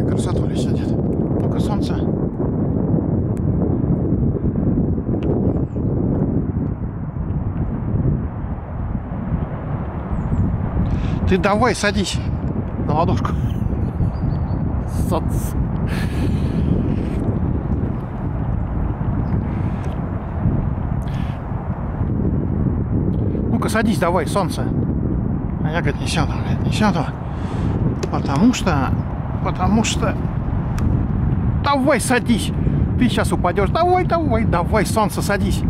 какая красота сидит. Ну-ка, солнце. Ты давай садись на ладошку. Солнце. Ну-ка, садись давай, солнце. А я, говорит, не сяду, говорит, не сяду. Потому что, потому что... Давай, садись. Ты сейчас упадешь. Давай, давай, давай, солнце, садись.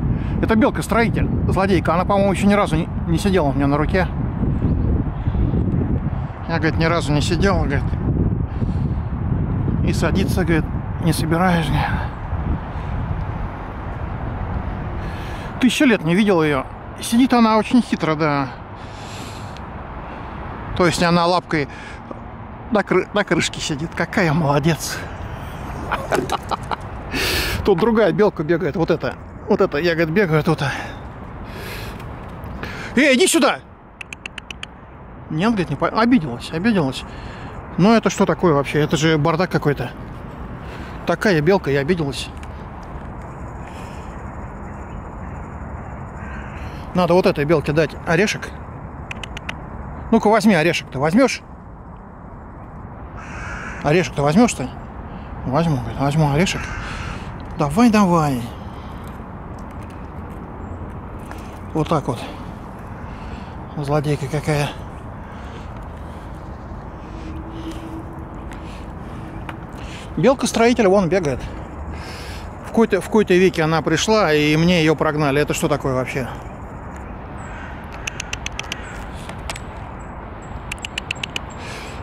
Это белка-строитель, злодейка. Она, по-моему, еще ни разу не, не сидела у меня на руке. Я, говорит, ни разу не сидел, говорит. И садиться, говорит, не собираешь, говорит. Тысячу лет не видел ее. Сидит она очень хитро, да. То есть она лапкой на, кры на крышке сидит. Какая молодец. Тут другая белка бегает. Вот это. Вот это. Я, говорит, бегаю тут. Эй, иди сюда! Нет, говорит, не по... Обиделась, обиделась. Ну это что такое вообще? Это же бардак какой-то. Такая белка, я обиделась. Надо вот этой белке дать орешек. Ну-ка возьми орешек-то. Возьмешь? Орешек-то возьмешь-то? Возьму, говорит, возьму орешек. Давай, давай. Вот так вот. Злодейка какая. Белка-строитель вон бегает. В какой-то в какой-то веке она пришла, и мне ее прогнали. Это что такое вообще?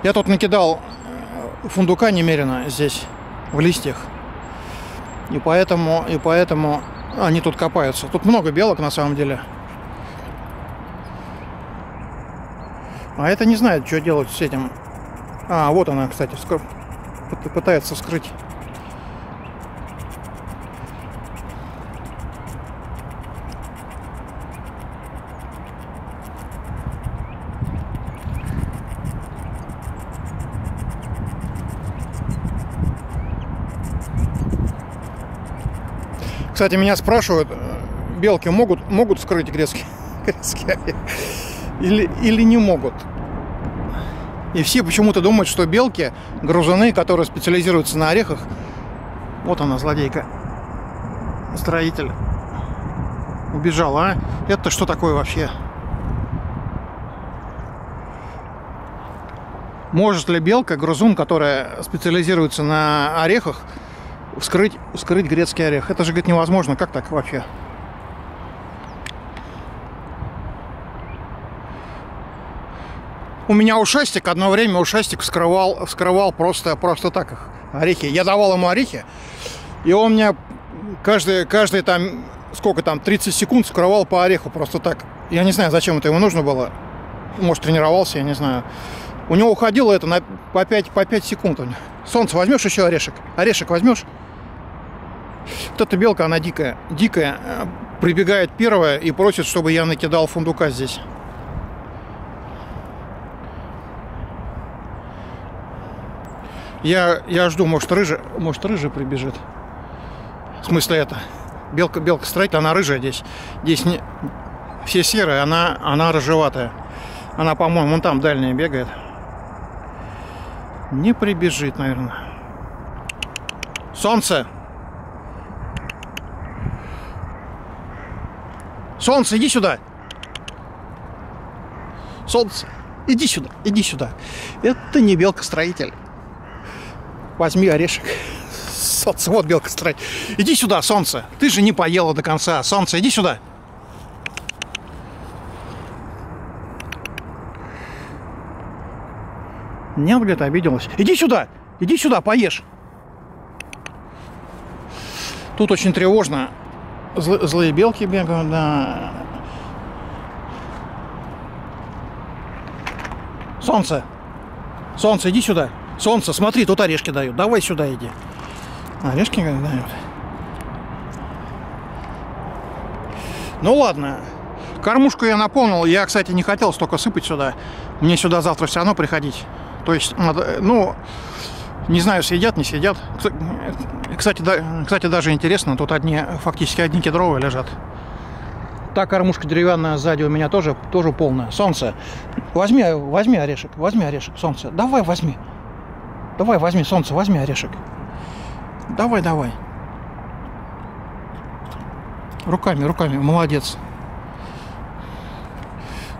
Я тут накидал фундука немерено здесь, в листьях. И поэтому, и поэтому они тут копаются. Тут много белок на самом деле. А это не знает, что делать с этим. А, вот она, кстати, пытается скрыть. Кстати, меня спрашивают, белки могут, могут скрыть грецкий, грецкий или, или не могут. И все почему-то думают, что белки, грузуны, которые специализируются на орехах, вот она, злодейка, строитель, убежала, а? Это что такое вообще? Может ли белка, грузун, которая специализируется на орехах, вскрыть, вскрыть грецкий орех? Это же, говорит, невозможно. Как так вообще? У меня ушастик, одно время ушастик вскрывал, вскрывал просто, просто так их, орехи. Я давал ему орехи, и он меня каждый, каждый там, сколько там, 30 секунд вскрывал по ореху просто так. Я не знаю, зачем это ему нужно было. Может, тренировался, я не знаю. У него уходило это на, по, 5, по 5 секунд. Солнце, возьмешь еще орешек? Орешек возьмешь? Вот эта белка, она дикая. Дикая. Прибегает первая и просит, чтобы я накидал фундука здесь. Я, я жду, может, рыжий, может, рыжий прибежит. В смысле это? Белка, белка строит, она рыжая здесь. Здесь не, все серые, она, она рыжеватая. Она, по-моему, вон там дальняя бегает. Не прибежит, наверное. Солнце! Солнце, иди сюда! Солнце, иди сюда, иди сюда. Это не белка-строитель. Возьми орешек. Солнце, вот белка строит. Иди сюда, солнце. Ты же не поела до конца. Солнце, иди сюда. Нет, где-то обиделась. Иди сюда, иди сюда, поешь. Тут очень тревожно. Зл злые белки бегают, да. Солнце. Солнце, иди сюда. Солнце, смотри, тут орешки дают. Давай сюда иди. Орешки дают. Ну ладно. Кормушку я наполнил. Я, кстати, не хотел столько сыпать сюда. Мне сюда завтра все равно приходить. То есть, ну, Не знаю, съедят, не съедят. Кстати, да, кстати, даже интересно, тут одни, фактически одни кедровые лежат. Та кормушка деревянная сзади у меня тоже, тоже полная. Солнце, возьми, возьми орешек, возьми орешек, солнце. Давай, возьми. Давай, возьми, солнце, возьми орешек. Давай, давай. Руками, руками, молодец.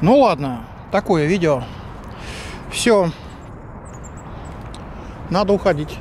Ну ладно, такое видео. Все. Надо уходить.